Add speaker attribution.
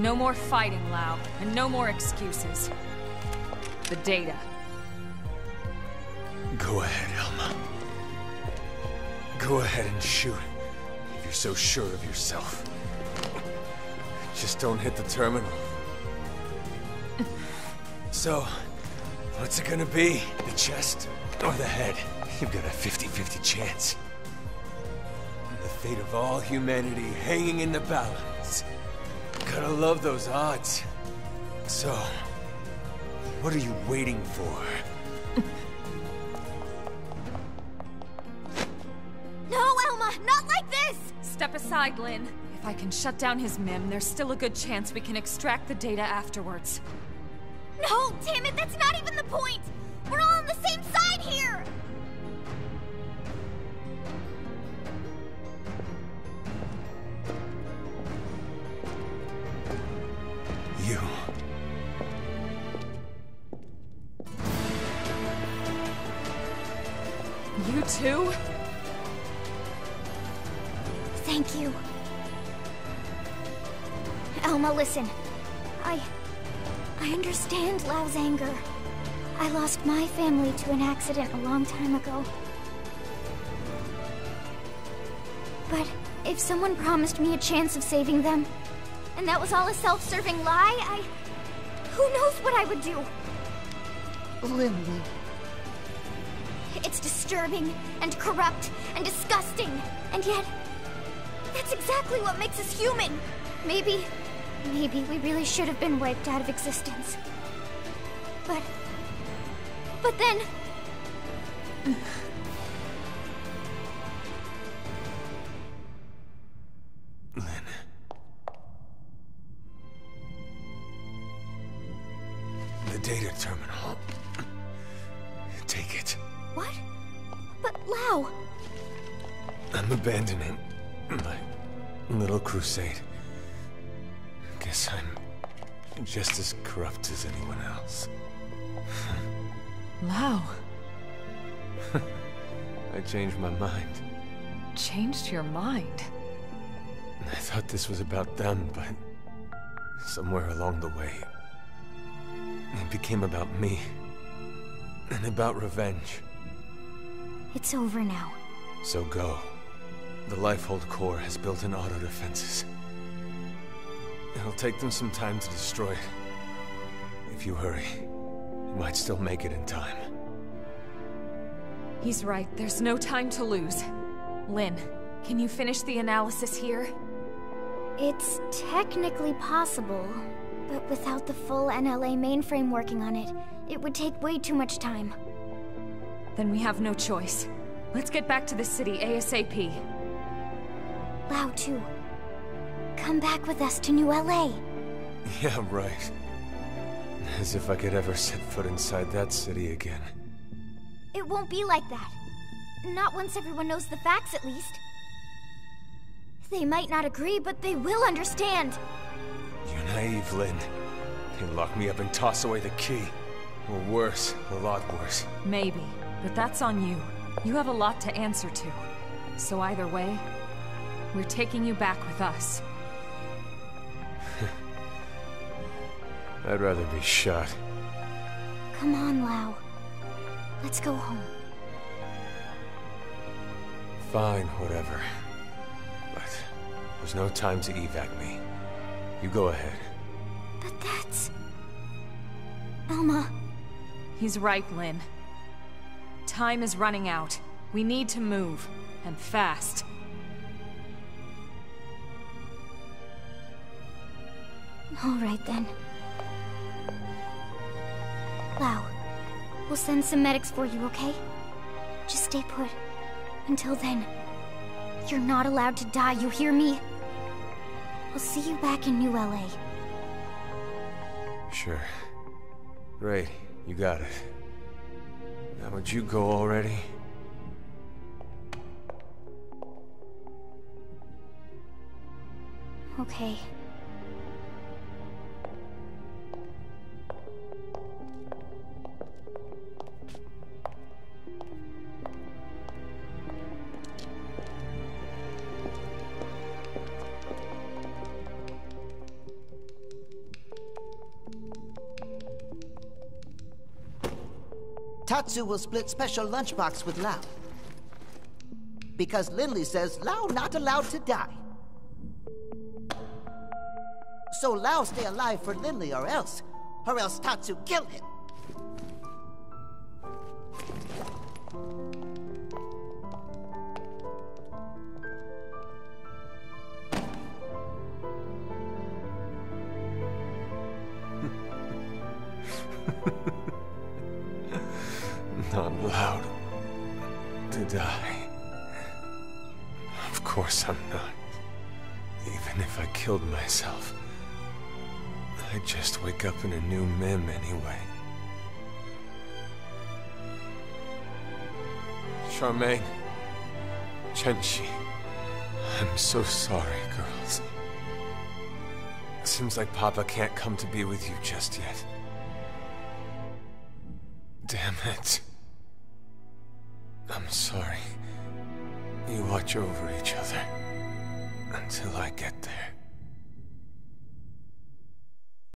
Speaker 1: No more fighting, Lao, and no more excuses. The data.
Speaker 2: Go ahead, Elma. Go ahead and shoot, if you're so sure of yourself. Just don't hit the terminal. So, what's it gonna be? The chest or the head? You've got a 50-50 chance. The fate of all humanity hanging in the balance. Gotta love those odds. So, what are you waiting for?
Speaker 3: No, Elma! Not like this!
Speaker 1: Step aside, Lin. If I can shut down his MIM, there's still a good chance we can extract the data afterwards.
Speaker 3: No, damn it, that's not even the point! We're all on the same side here!
Speaker 2: You
Speaker 1: too?
Speaker 3: Thank you. Elma, listen. I... I understand Lao's anger. I lost my family to an accident a long time ago. But if someone promised me a chance of saving them, and that was all a self-serving lie, I... Who knows what I would do?
Speaker 4: Lily.
Speaker 3: It's disturbing, and corrupt, and disgusting, and yet... That's exactly what makes us human! Maybe... Maybe we really should have been wiped out of existence. But... But then...
Speaker 2: Lin. The data terminal. Take it.
Speaker 3: What? But Lao...
Speaker 2: I'm abandoning my little crusade. Guess I'm just as corrupt as anyone else.
Speaker 1: Lao,
Speaker 2: I changed my mind.
Speaker 1: changed your mind.
Speaker 2: I thought this was about them, but somewhere along the way, it became about me. And about revenge.
Speaker 3: It's over now.
Speaker 2: So go. The Lifehold Core has built in auto defenses. It'll take them some time to destroy it. If you hurry, you might still make it in time.
Speaker 1: He's right, there's no time to lose. Lin, can you finish the analysis here?
Speaker 3: It's technically possible, but without the full NLA mainframe working on it, it would take way too much time.
Speaker 1: Then we have no choice. Let's get back to the city ASAP.
Speaker 3: Lao too. Come back with us to New LA.
Speaker 2: Yeah, right. As if I could ever set foot inside that city again.
Speaker 3: It won't be like that. Not once everyone knows the facts, at least. They might not agree, but they will understand.
Speaker 2: You're naive, Lin. They lock me up and toss away the key. Or worse, a lot worse.
Speaker 1: Maybe, but that's on you. You have a lot to answer to. So either way, we're taking you back with us.
Speaker 2: I'd rather be shot.
Speaker 3: Come on, Lao. Let's go home.
Speaker 2: Fine, whatever. But there's no time to evac me. You go ahead.
Speaker 3: But that's... Elma,
Speaker 1: He's right, Lin. Time is running out. We need to move. And fast.
Speaker 3: all right then. Lao, we'll send some medics for you, okay? Just stay put. Until then, you're not allowed to die, you hear me? I'll see you back in New LA.
Speaker 2: Sure. Great, you got it. Now would you go already?
Speaker 3: Okay.
Speaker 4: Tatsu will split special lunchbox with Lao. Because Lynley says Lao not allowed to die. So Lao stay alive for Lynley or else. Or else Tatsu kill him.
Speaker 2: Not allowed to die. Of course I'm not. Even if I killed myself, I'd just wake up in a new Mim anyway. Charmaine, Chenchi, I'm so sorry, girls. Seems like Papa can't come to be with you just yet. Damn it. I'm sorry. You watch over each other until I get there.